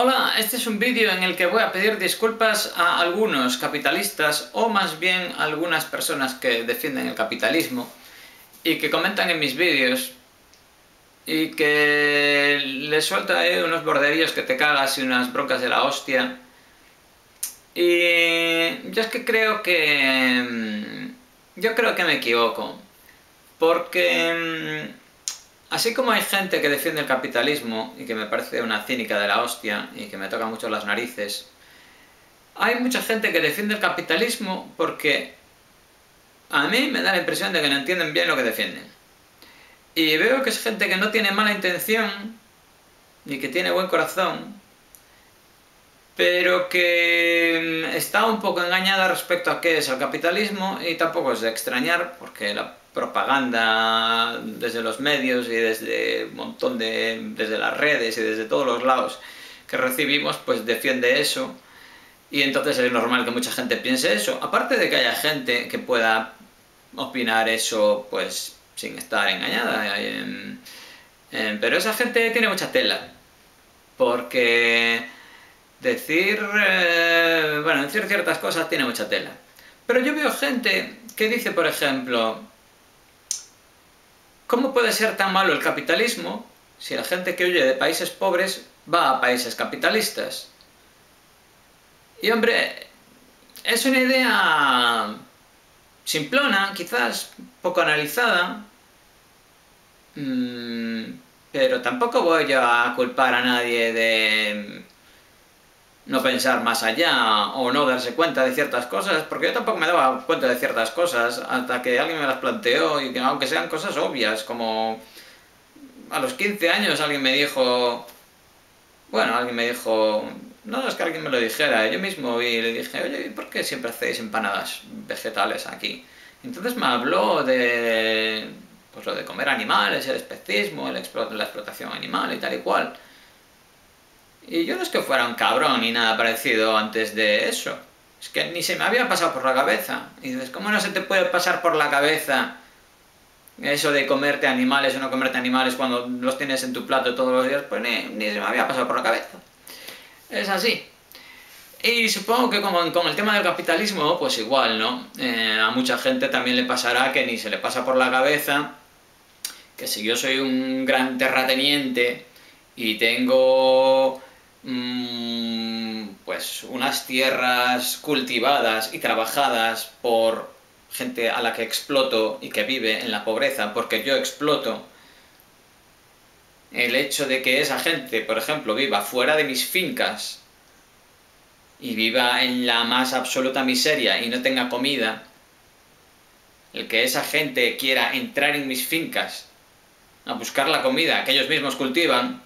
Hola, este es un vídeo en el que voy a pedir disculpas a algunos capitalistas o más bien a algunas personas que defienden el capitalismo y que comentan en mis vídeos y que les suelta ahí unos borderíos que te cagas y unas broncas de la hostia. Y yo es que creo que... Mm, yo creo que me equivoco porque mm, Así como hay gente que defiende el capitalismo y que me parece una cínica de la hostia y que me toca mucho las narices, hay mucha gente que defiende el capitalismo porque a mí me da la impresión de que no entienden bien lo que defienden. Y veo que es gente que no tiene mala intención ni que tiene buen corazón, pero que mm, está un poco engañada respecto a qué es el capitalismo y tampoco es de extrañar porque la propaganda desde los medios y desde un montón de desde las redes y desde todos los lados que recibimos pues defiende eso. Y entonces es normal que mucha gente piense eso. Aparte de que haya gente que pueda opinar eso pues sin estar engañada pero esa gente tiene mucha tela. Porque decir eh, bueno decir ciertas cosas tiene mucha tela. Pero yo veo gente que dice por ejemplo ¿Cómo puede ser tan malo el capitalismo si la gente que huye de países pobres va a países capitalistas? Y hombre, es una idea simplona, quizás poco analizada, mm, pero tampoco voy a culpar a nadie de no pensar más allá o no darse cuenta de ciertas cosas, porque yo tampoco me daba cuenta de ciertas cosas hasta que alguien me las planteó y que aunque sean cosas obvias, como a los 15 años alguien me dijo, bueno, alguien me dijo, no es que alguien me lo dijera, yo mismo y le dije, oye, ¿por qué siempre hacéis empanadas vegetales aquí? Entonces me habló de pues lo de comer animales, el especismo, la explotación animal y tal y cual. Y yo no es que fuera un cabrón ni nada parecido antes de eso. Es que ni se me había pasado por la cabeza. Y dices, ¿cómo no se te puede pasar por la cabeza eso de comerte animales o no comerte animales cuando los tienes en tu plato todos los días? Pues ni, se me había pasado por la cabeza. Es así. Y supongo que como con el tema del capitalismo, pues igual, ¿no? Eh, a mucha gente también le pasará que ni se le pasa por la cabeza que si yo soy un gran terrateniente y tengo pues unas tierras cultivadas y trabajadas por gente a la que exploto y que vive en la pobreza, porque yo exploto, el hecho de que esa gente, por ejemplo, viva fuera de mis fincas y viva en la más absoluta miseria y no tenga comida, el que esa gente quiera entrar en mis fincas a buscar la comida que ellos mismos cultivan,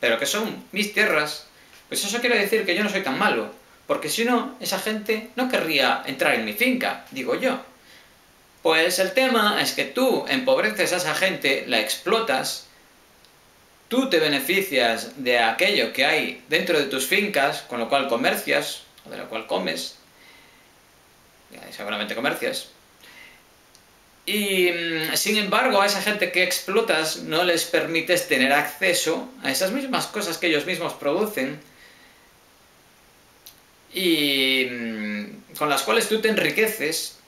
pero que son mis tierras, pues eso quiere decir que yo no soy tan malo, porque si no, esa gente no querría entrar en mi finca, digo yo. Pues el tema es que tú empobreces a esa gente, la explotas, tú te beneficias de aquello que hay dentro de tus fincas, con lo cual comercias, o de lo cual comes, seguramente comercias, y mm, sin embargo a esa gente que explotas no les permites tener acceso a esas mismas cosas que ellos mismos producen, y mm, con las cuales tú te enriqueces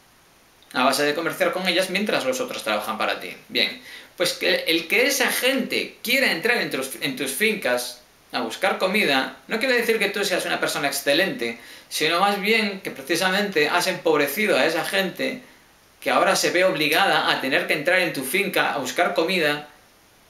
a base de comerciar con ellas mientras los otros trabajan para ti. Bien, pues que el que esa gente quiera entrar en tus, en tus fincas a buscar comida, no quiere decir que tú seas una persona excelente, sino más bien que precisamente has empobrecido a esa gente que ahora se ve obligada a tener que entrar en tu finca a buscar comida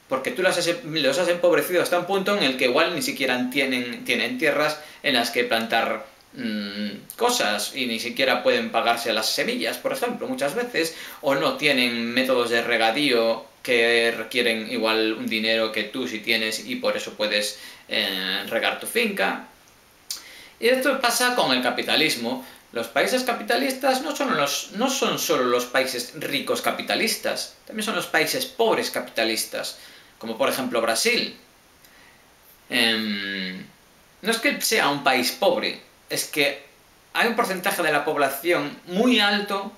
porque tú los has, los has empobrecido hasta un punto en el que igual ni siquiera tienen, tienen tierras en las que plantar Mm, cosas y ni siquiera pueden pagarse las semillas, por ejemplo, muchas veces, o no tienen métodos de regadío que requieren igual un dinero que tú si tienes y por eso puedes eh, regar tu finca. Y esto pasa con el capitalismo. Los países capitalistas no son, los, no son solo los países ricos capitalistas, también son los países pobres capitalistas, como por ejemplo Brasil. Em, no es que sea un país pobre, es que hay un porcentaje de la población muy alto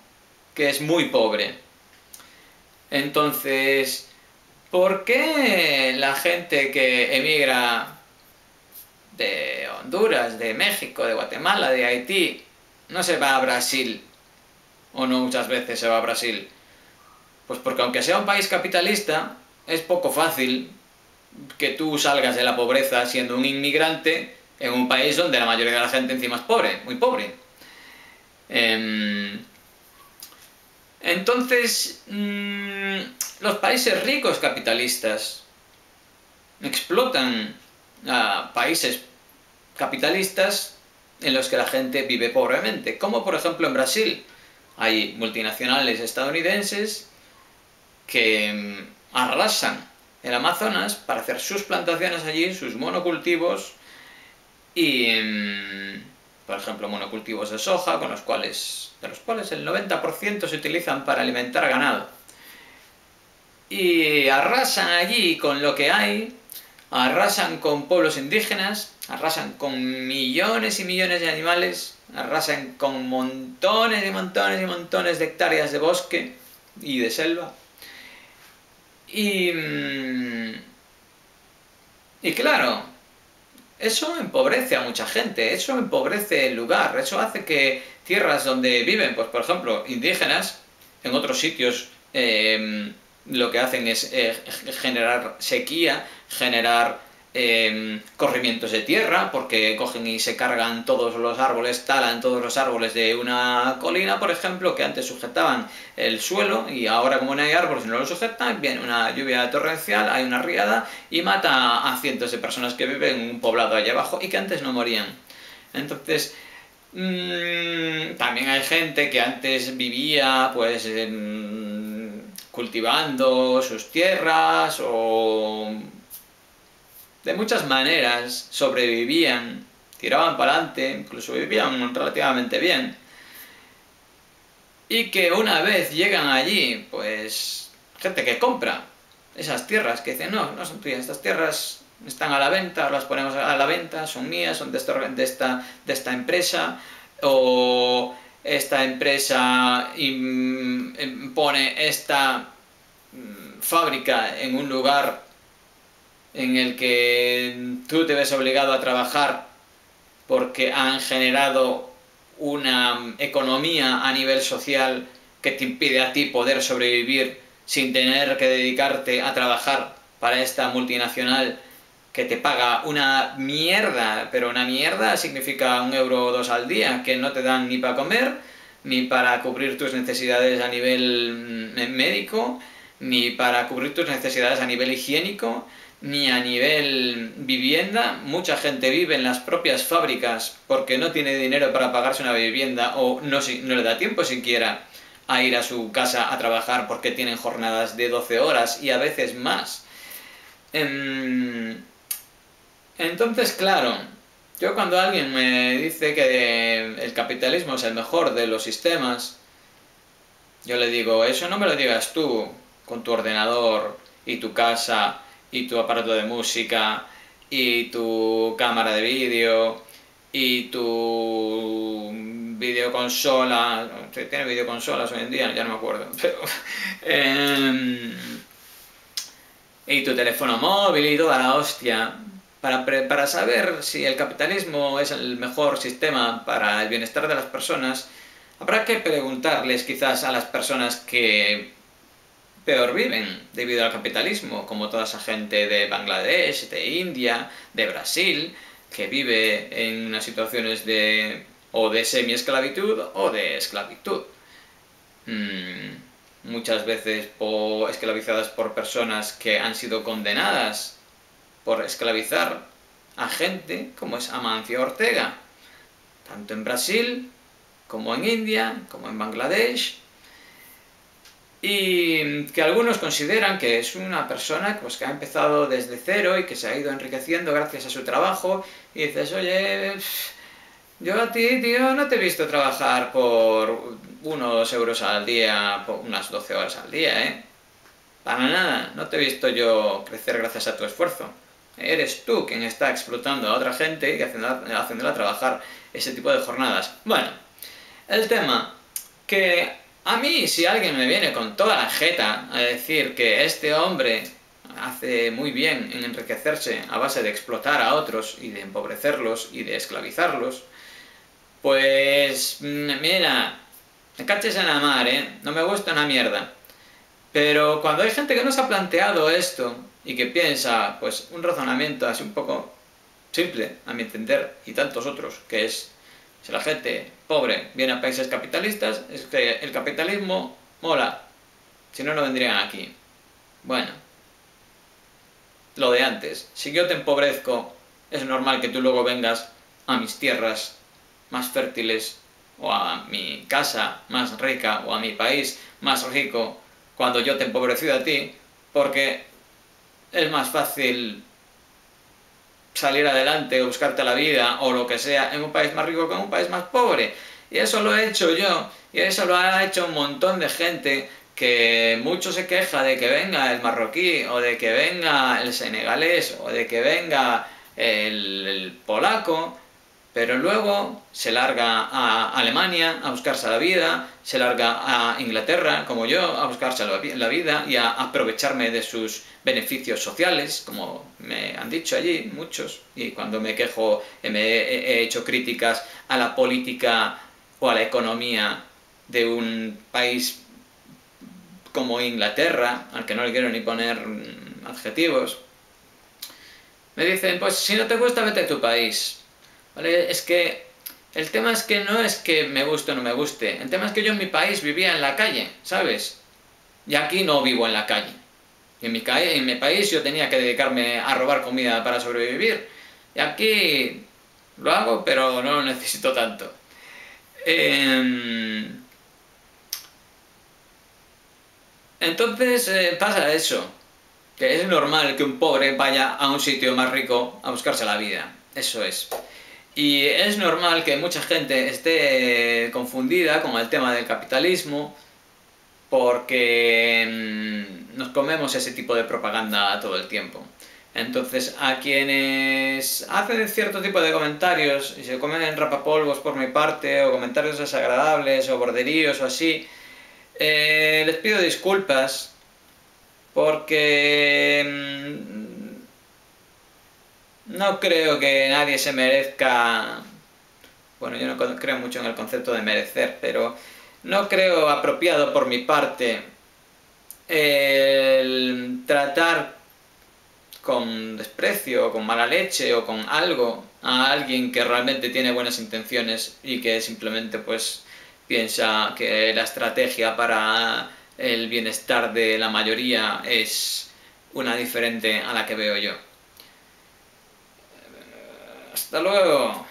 que es muy pobre. Entonces, ¿por qué la gente que emigra de Honduras, de México, de Guatemala, de Haití, no se va a Brasil, o no muchas veces se va a Brasil. Pues porque aunque sea un país capitalista, es poco fácil que tú salgas de la pobreza siendo un inmigrante en un país donde la mayoría de la gente encima es pobre, muy pobre. Em, entonces, mm, los países ricos capitalistas explotan a países capitalistas en los que la gente vive pobremente, como por ejemplo en Brasil. Hay multinacionales estadounidenses que mm, arrasan el Amazonas para hacer sus plantaciones allí, sus monocultivos y, mm, por ejemplo, monocultivos de soja, con los cuales, de los cuales el 90% se utilizan para alimentar ganado. Y arrasan allí con lo que hay, arrasan con pueblos indígenas, arrasan con millones y millones de animales, arrasan con montones y montones y montones de hectáreas de bosque y de selva. Y, mm, y claro, eso empobrece a mucha gente, eso empobrece el lugar, eso hace que tierras donde viven, pues por ejemplo, indígenas, en otros sitios em, lo que hacen es eh, generar sequía, generar Em, corrimientos de tierra, porque cogen y se cargan todos los árboles, talan todos los árboles de una colina, por ejemplo, que antes sujetaban el suelo y ahora como no hay árboles no lo sujetan, viene una lluvia torrencial, hay una riada y mata a cientos de personas que viven en un poblado allá abajo y que antes no morían. Entonces, mm, también hay gente que antes vivía pues cultivando sus tierras o de muchas maneras sobrevivían, tiraban para adelante, incluso vivían relativamente bien. Y que una vez llegan allí, pues gente que compra esas tierras, que dicen, no, no son tuyas, estas tierras están a la venta, las ponemos a la venta, son mías, son de, esta, de esta empresa, o esta empresa pone esta mm, fábrica en un lugar en el que tú te ves obligado a trabajar porque han generado una economía a nivel social que te impide a ti poder sobrevivir sin tener que dedicarte a trabajar para esta multinacional que te paga una mierda, pero una mierda significa un euro o dos al día, que no te dan ni para comer, ni para cubrir tus necesidades a nivel mm, médico, ni para cubrir tus necesidades a nivel higiénico, ni a nivel vivienda. Mucha gente vive en las propias fábricas porque no tiene dinero para pagarse una vivienda o no, le da tiempo siquiera a ir a su casa a trabajar porque tienen jornadas de 12 horas y a veces más. Em, entonces, claro, yo cuando alguien me dice que el capitalismo es el mejor de los sistemas, yo le digo, eso no me lo digas tú con tu ordenador y tu casa y tu aparato de música y tu cámara de vídeo y tu videoconsola, tiene videoconsolas hoy en día, ya no me acuerdo, pero, em, y tu teléfono móvil y toda la hostia, para, para saber si el capitalismo es el mejor sistema para el bienestar de las personas, habrá que preguntarles quizás a las personas que peor viven debido al capitalismo, como toda esa gente de Bangladesh, de India, de Brasil, que vive en unas situaciones de o de semi-esclavitud o de esclavitud. Mm, muchas veces esclavizadas por personas que han sido condenadas por esclavizar a gente como es Amancio Ortega, tanto en Brasil como en India, como en Bangladesh, y que algunos consideran que es una persona pues, que ha empezado desde cero y que se ha ido enriqueciendo gracias a su trabajo y dices, oye, yo a ti, tío, no te he visto trabajar por unos euros al día, por unas 12 horas al día, ¿eh? Para nada, no te he visto yo crecer gracias a tu esfuerzo. Eres tú quien está explotando a otra gente y haciéndola trabajar ese tipo de jornadas. Bueno, el tema que a mí, si alguien me viene con toda la jeta a decir que este hombre hace muy bien en enriquecerse a base de explotar a otros y de empobrecerlos y de esclavizarlos, pues mm, mira, me caches en la mar, ¿eh? No me gusta una mierda. Pero cuando hay gente que no se ha planteado esto y que piensa, pues un razonamiento así un poco simple, a mi entender, y tantos otros, que es, si la gente pobre viene a países capitalistas, es que el capitalismo mola, si no, no vendrían aquí. Bueno, lo de antes. Si yo te empobrezco, es normal que tú luego vengas a mis tierras más fértiles, o a mi casa más rica, o a mi país más rico, cuando yo te he empobrecido a ti, porque es más fácil salir adelante o buscarte la vida o lo que sea en un país más rico que en un país más pobre. Y eso lo he hecho yo, y eso lo ha hecho un montón de gente que mucho se queja de que venga el marroquí o de que venga el senegalés o de que venga el, polaco, pero luego se larga a Alemania a buscarse la vida, se larga a Inglaterra, como yo, a buscarse la vida y a aprovecharme de sus beneficios sociales, como me han dicho allí muchos, y cuando me quejo me he hecho críticas a la política o a la economía de un país como Inglaterra, al que no le quiero ni poner mm, adjetivos, me dicen, pues si no te gusta, vete a tu país. Es que el tema es que no es que me guste o no me guste, el tema es que yo en mi país vivía en la calle, ¿sabes? Y aquí no vivo en la calle. En mi, en mi país yo tenía que dedicarme a robar comida para sobrevivir. Y aquí lo hago, pero no lo necesito tanto. Eh, Entonces eh, pasa eso, que es normal que un pobre vaya a un sitio más rico a buscarse la vida, eso es. Y es normal que mucha gente esté confundida con el tema del capitalismo porque mm, nos comemos ese tipo de propaganda todo el tiempo. Entonces, a quienes hacen cierto tipo de comentarios y se comen rapapolvos por mi parte, o comentarios desagradables, o borderíos o así, eh, les pido disculpas porque mm, no creo que nadie se merezca... Bueno, yo no creo mucho en el concepto de merecer, pero no creo apropiado por mi parte el tratar con desprecio, o con mala leche o con algo a alguien que realmente tiene buenas intenciones y que simplemente pues piensa que la estrategia para el bienestar de la mayoría es una diferente a la que veo yo. Hasta luego.